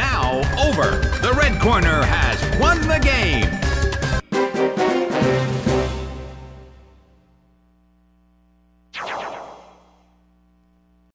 now over. The red corner has won the game.